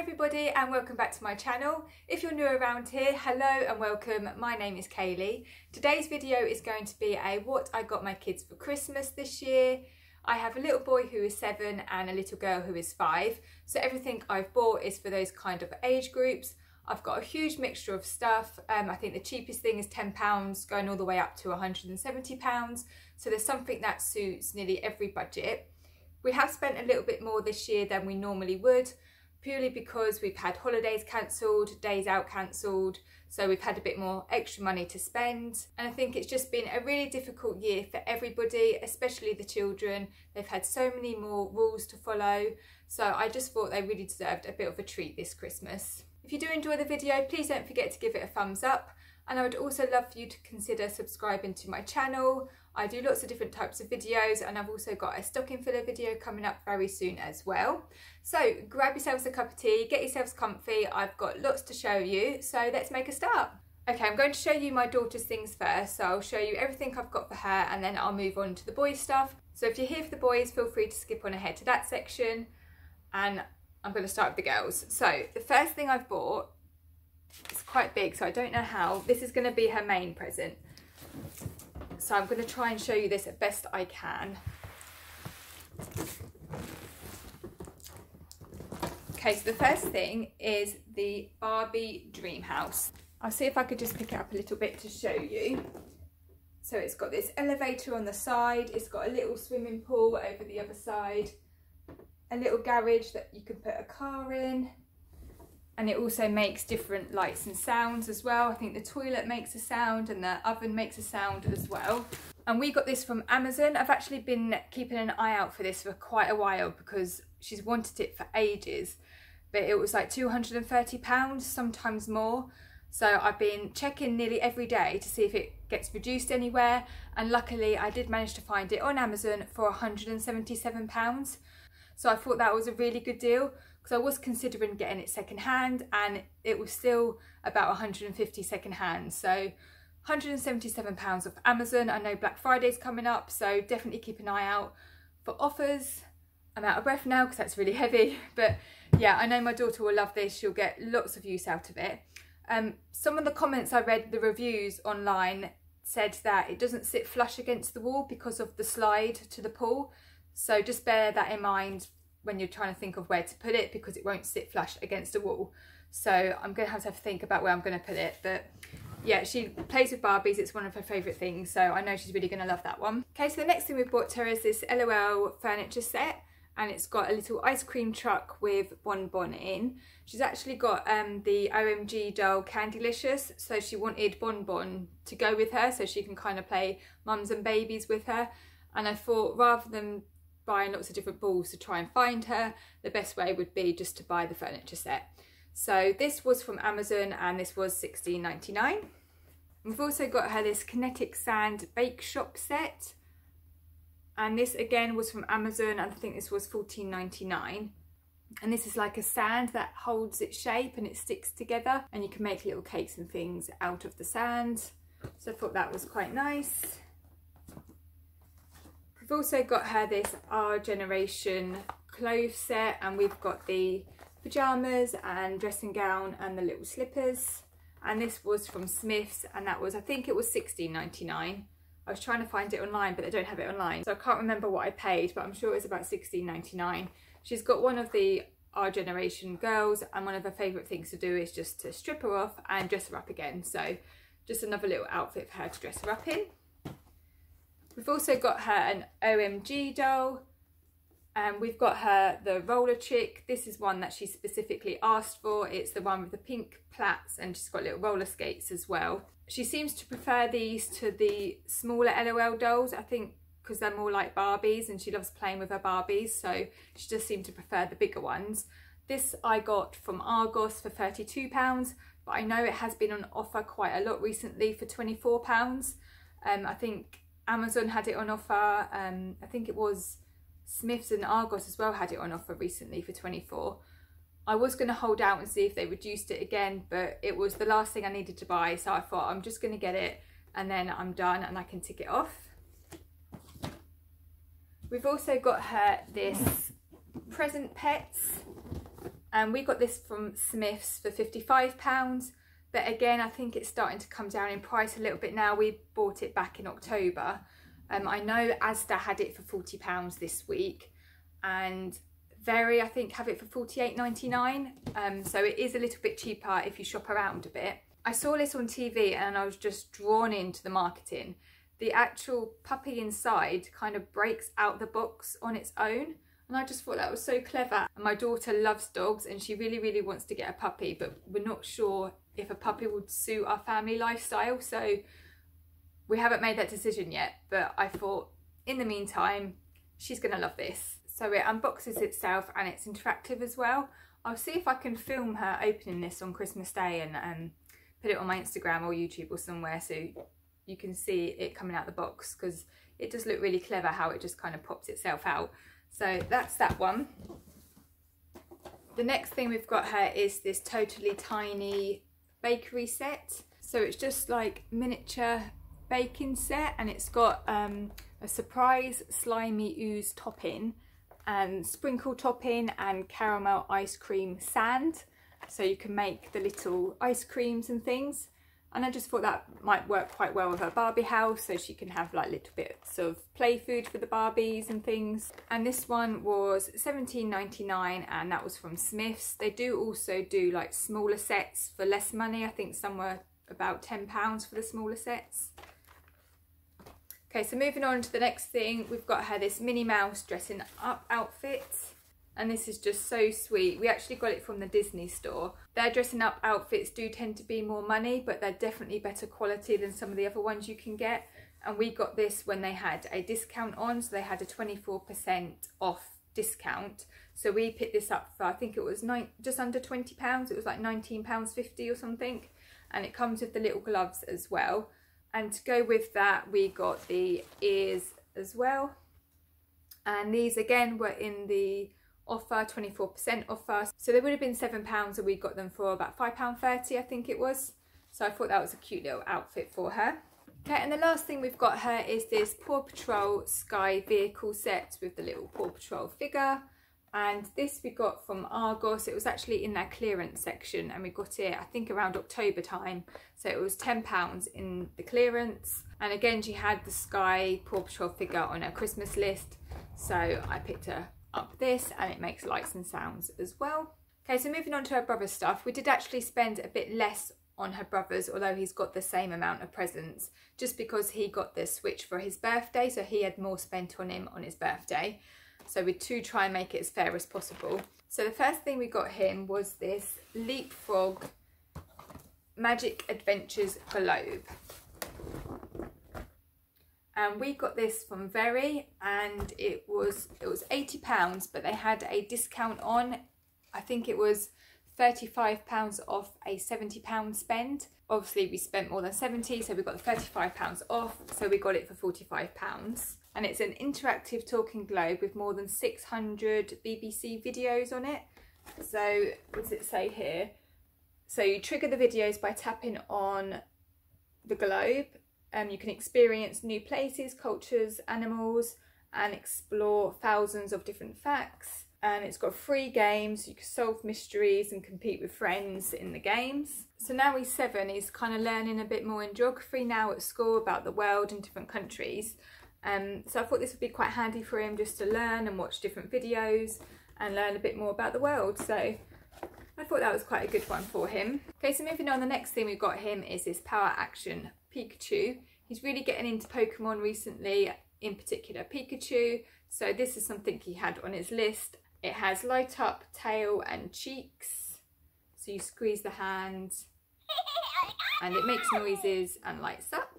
everybody and welcome back to my channel. If you're new around here, hello and welcome. My name is Kayleigh. Today's video is going to be a what I got my kids for Christmas this year. I have a little boy who is seven and a little girl who is five. So everything I've bought is for those kind of age groups. I've got a huge mixture of stuff. Um, I think the cheapest thing is £10 going all the way up to £170. So there's something that suits nearly every budget. We have spent a little bit more this year than we normally would purely because we've had holidays cancelled, days out cancelled, so we've had a bit more extra money to spend. And I think it's just been a really difficult year for everybody, especially the children. They've had so many more rules to follow, so I just thought they really deserved a bit of a treat this Christmas. If you do enjoy the video, please don't forget to give it a thumbs up. And I would also love for you to consider subscribing to my channel. I do lots of different types of videos and I've also got a stocking filler video coming up very soon as well. So grab yourselves a cup of tea, get yourselves comfy. I've got lots to show you, so let's make a start. Okay, I'm going to show you my daughter's things first. So I'll show you everything I've got for her and then I'll move on to the boys stuff. So if you're here for the boys, feel free to skip on ahead to that section. And I'm going to start with the girls. So the first thing I've bought, it's quite big, so I don't know how. This is going to be her main present. So I'm going to try and show you this best I can. Okay, so the first thing is the Barbie Dream House. I'll see if I could just pick it up a little bit to show you. So it's got this elevator on the side, it's got a little swimming pool over the other side, a little garage that you can put a car in, and it also makes different lights and sounds as well. I think the toilet makes a sound and the oven makes a sound as well. And we got this from Amazon. I've actually been keeping an eye out for this for quite a while because she's wanted it for ages. But it was like £230, sometimes more. So I've been checking nearly every day to see if it gets reduced anywhere. And luckily I did manage to find it on Amazon for £177. So I thought that was a really good deal because I was considering getting it second hand and it was still about 150 second hand. So 177 pounds off Amazon. I know Black Friday's coming up, so definitely keep an eye out for offers. I'm out of breath now because that's really heavy, but yeah, I know my daughter will love this. She'll get lots of use out of it. Um, some of the comments I read, the reviews online said that it doesn't sit flush against the wall because of the slide to the pool. So just bear that in mind when you're trying to think of where to put it because it won't sit flush against the wall. So I'm going to have to, think about where I'm going to put it. But yeah, she plays with Barbies. It's one of her favourite things. So I know she's really going to love that one. Okay, so the next thing we bought her is this LOL furniture set. And it's got a little ice cream truck with Bonbon in. She's actually got um, the OMG doll Candylicious. So she wanted Bonbon to go with her so she can kind of play mums and babies with her. And I thought rather than buying lots of different balls to try and find her, the best way would be just to buy the furniture set. So this was from Amazon and this was $16.99. We've also got her this Kinetic Sand Bake Shop set. And this again was from Amazon and I think this was $14.99. And this is like a sand that holds its shape and it sticks together and you can make little cakes and things out of the sand. So I thought that was quite nice. We've also got her this Our Generation clothes set and we've got the pyjamas and dressing gown and the little slippers. And this was from Smith's and that was, I think it was $16.99. I was trying to find it online but they don't have it online. So I can't remember what I paid but I'm sure it was about $16.99. She's got one of the Our Generation girls and one of her favourite things to do is just to strip her off and dress her up again. So just another little outfit for her to dress her up in. We've also got her an OMG doll. And we've got her the roller chick. This is one that she specifically asked for. It's the one with the pink plaits and she's got little roller skates as well. She seems to prefer these to the smaller LOL dolls, I think because they're more like Barbies and she loves playing with her Barbies. So she just seemed to prefer the bigger ones. This I got from Argos for £32, but I know it has been on offer quite a lot recently for £24. Um, I think Amazon had it on offer. Um, I think it was Smiths and Argos as well had it on offer recently for 24. I was going to hold out and see if they reduced it again, but it was the last thing I needed to buy. So I thought I'm just going to get it and then I'm done and I can tick it off. We've also got her this present pets And we got this from Smith's for £55. But again, I think it's starting to come down in price a little bit now. We bought it back in October. Um, I know Asda had it for £40 this week. And Very, I think, have it for $48.99. Um, so it is a little bit cheaper if you shop around a bit. I saw this on TV and I was just drawn into the marketing. The actual puppy inside kind of breaks out the box on its own. And I just thought that was so clever. And my daughter loves dogs and she really, really wants to get a puppy, but we're not sure if a puppy would suit our family lifestyle. So we haven't made that decision yet, but I thought in the meantime, she's gonna love this. So it unboxes itself and it's interactive as well. I'll see if I can film her opening this on Christmas Day and um, put it on my Instagram or YouTube or somewhere so you can see it coming out the box because it does look really clever how it just kind of pops itself out. So that's that one. The next thing we've got here is this totally tiny bakery set. So it's just like miniature baking set and it's got um, a surprise slimy ooze topping and sprinkle topping and caramel ice cream sand so you can make the little ice creams and things and I just thought that might work quite well with her Barbie house so she can have like little bits of play food for the Barbies and things. And this one was 17.99 and that was from Smith's. They do also do like smaller sets for less money. I think somewhere about £10 for the smaller sets. Okay, so moving on to the next thing, we've got her this Minnie Mouse dressing up outfit and this is just so sweet. We actually got it from the Disney store. Their dressing up outfits do tend to be more money, but they're definitely better quality than some of the other ones you can get. And we got this when they had a discount on, so they had a 24% off discount. So we picked this up for, I think it was nine, just under £20. It was like £19.50 or something. And it comes with the little gloves as well. And to go with that, we got the ears as well. And these again were in the offer, 24% offer. So they would have been £7 and we got them for about £5.30 I think it was. So I thought that was a cute little outfit for her. Okay, and the last thing we've got her is this Paw Patrol Skye vehicle set with the little Paw Patrol figure. And this we got from Argos. It was actually in their clearance section and we got it, I think, around October time. So it was £10 in the clearance. And again, she had the Skye Paw Patrol figure on her Christmas list. So I picked her up this and it makes lights and sounds as well. Okay, so moving on to her brother's stuff, we did actually spend a bit less on her brother's, although he's got the same amount of presents, just because he got the Switch for his birthday, so he had more spent on him on his birthday. So we do try and make it as fair as possible. So the first thing we got him was this Leapfrog Magic Adventures Globe and we got this from Very and it was it was 80 pounds but they had a discount on I think it was 35 pounds off a 70 pound spend. Obviously we spent more than 70 so we got the 35 pounds off so we got it for 45 pounds. And it's an interactive talking globe with more than 600 BBC videos on it. So what does it say here? So you trigger the videos by tapping on the globe um, you can experience new places, cultures, animals, and explore thousands of different facts. And it's got free games, you can solve mysteries and compete with friends in the games. So now he's seven, he's kind of learning a bit more in geography now at school about the world and different countries. Um, so I thought this would be quite handy for him just to learn and watch different videos and learn a bit more about the world. So I thought that was quite a good one for him. Okay, so moving on, the next thing we've got him is this Power Action Pikachu. He's really getting into Pokemon recently, in particular Pikachu. So this is something he had on his list. It has light up tail and cheeks. So you squeeze the hand and it makes noises and lights up.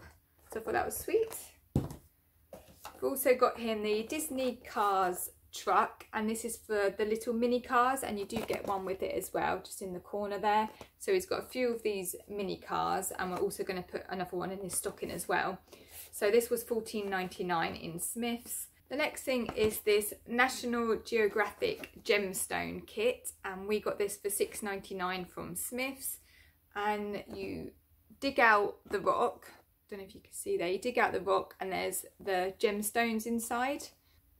So I thought that was sweet. We've also got him the Disney Cars truck and this is for the little mini cars and you do get one with it as well just in the corner there. So he's got a few of these mini cars and we're also going to put another one in his stocking as well. So this was 14.99 in Smith's. The next thing is this National Geographic gemstone kit and we got this for 6.99 from Smith's. And you dig out the rock don't know if you can see there you dig out the rock and there's the gemstones inside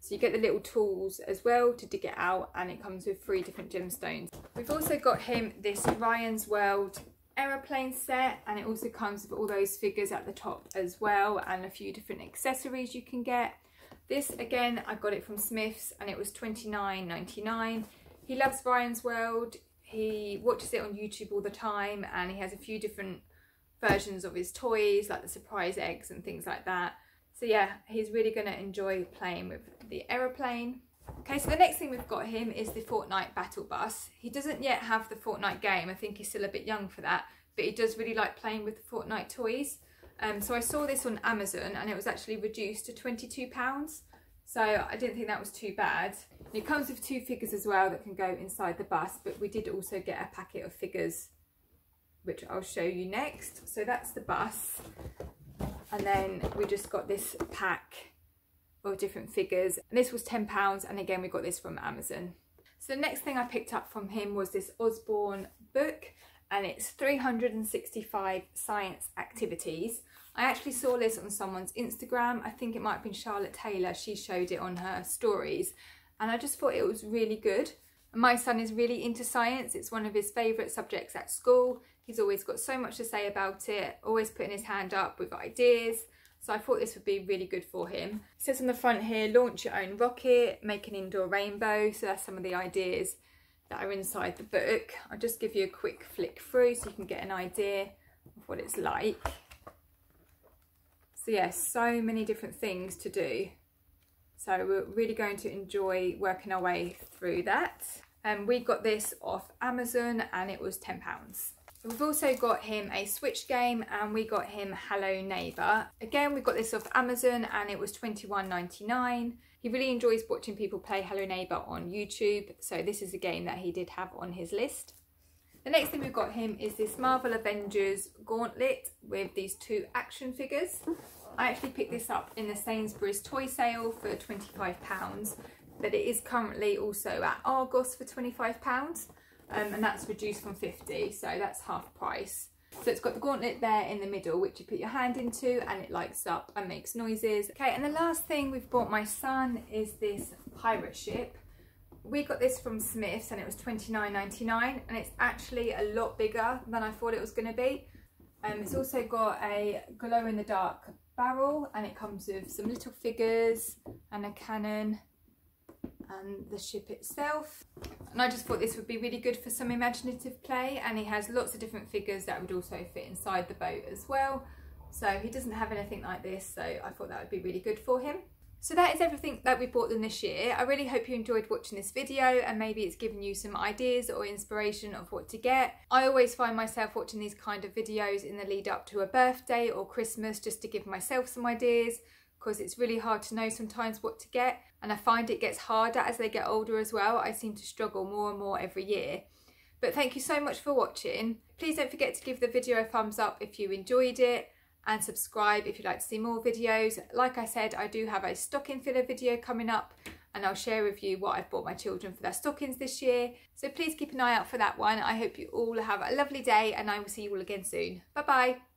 So you get the little tools as well to dig it out and it comes with three different gemstones. We've also got him this Ryan's World aeroplane set and it also comes with all those figures at the top as well and a few different accessories you can get. This again I got it from Smith's and it was $29.99. He loves Ryan's World. He watches it on YouTube all the time and he has a few different versions of his toys like the surprise eggs and things like that. So yeah, he's really going to enjoy playing with the aeroplane. Okay, so the next thing we've got him is the Fortnite Battle Bus. He doesn't yet have the Fortnite game. I think he's still a bit young for that, but he does really like playing with the Fortnite toys. Um, so I saw this on Amazon and it was actually reduced to £22. So I didn't think that was too bad. And it comes with two figures as well that can go inside the bus, but we did also get a packet of figures, which I'll show you next. So that's the bus and then we just got this pack of different figures and this was £10 and again we got this from Amazon. So the next thing I picked up from him was this Usborne book and it's 365 science activities. I actually saw this on someone's Instagram. I think it might have been Charlotte Taylor. She showed it on her stories and I just thought it was really good. My son is really into science. It's one of his favourite subjects at school. He's always got so much to say about it, always putting his hand up with ideas. So I thought this would be really good for him. It says on the front here, launch your own rocket, make an indoor rainbow. So that's some of the ideas that are inside the book. I'll just give you a quick flick through so you can get an idea of what it's like. So yes, yeah, so many different things to do. So we're really going to enjoy working our way through that. And um, we got this off Amazon and it was £10. We've also got him a Switch game and we got him Hello Neighbour. Again, we got this off Amazon and it was $21.99. He really enjoys watching people play Hello Neighbour on YouTube, so this is a game that he did have on his list. The next thing we've got him is this Marvel Avengers Gauntlet with these two action figures. I actually picked this up in the Sainsbury's toy sale for £25, but it is currently also at Argos for £25 um, and that's reduced from 50 so that's half price. So it's got the gauntlet there in the middle which you put your hand into and it lights up and makes noises. Okay and the last thing we've bought my son is this pirate ship. We got this from Smith's and it was 29.99 and it's actually a lot bigger than I thought it was going to be. Um, it's also got a glow in the dark barrel and it comes with some little figures and a cannon and the ship itself. And I just thought this would be really good for some imaginative play and he has lots of different figures that would also fit inside the boat as well. So he doesn't have anything like this, so I thought that would be really good for him. So that is everything that we bought them this year. I really hope you enjoyed watching this video and maybe it's given you some ideas or inspiration of what to get. I always find myself watching these kind of videos in the lead up to a birthday or Christmas just to give myself some ideas because it's really hard to know sometimes what to get and I find it gets harder as they get older as well. I seem to struggle more and more every year. But thank you so much for watching. Please don't forget to give the video a thumbs up if you enjoyed it and subscribe if you'd like to see more videos. Like I said, I do have a stocking filler video coming up and I'll share with you what I've bought my children for their stockings this year. So please keep an eye out for that one. I hope you all have a lovely day and I will see you all again soon. Bye bye.